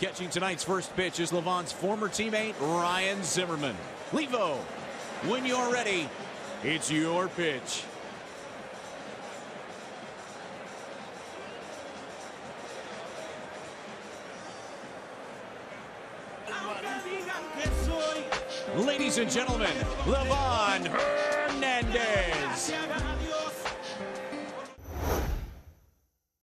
Catching tonight's first pitch is Livan's former teammate, Ryan Zimmerman. Levo, when you're ready, it's your pitch. Ladies and gentlemen, Livan Hernandez.